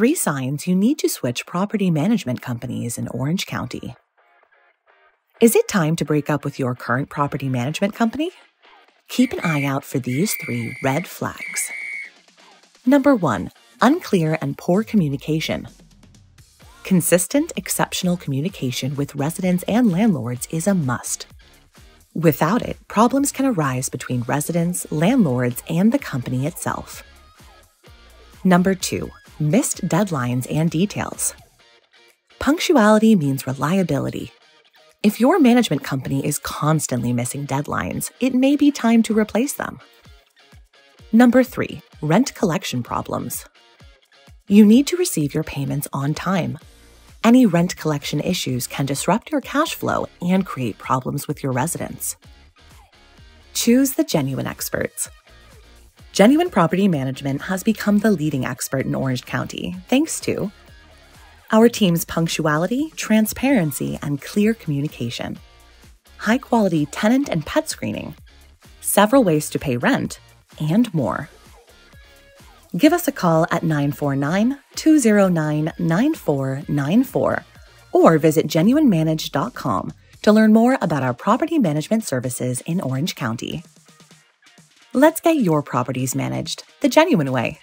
Three signs you need to switch property management companies in Orange County. Is it time to break up with your current property management company? Keep an eye out for these three red flags. Number one, unclear and poor communication. Consistent, exceptional communication with residents and landlords is a must. Without it, problems can arise between residents, landlords, and the company itself. Number two, missed deadlines and details. Punctuality means reliability. If your management company is constantly missing deadlines, it may be time to replace them. Number three, rent collection problems. You need to receive your payments on time. Any rent collection issues can disrupt your cash flow and create problems with your residents. Choose the genuine experts. Genuine Property Management has become the leading expert in Orange County thanks to our team's punctuality, transparency, and clear communication, high quality tenant and pet screening, several ways to pay rent, and more. Give us a call at 949 209 9494 or visit genuinemanaged.com to learn more about our property management services in Orange County. Let's get your properties managed the genuine way.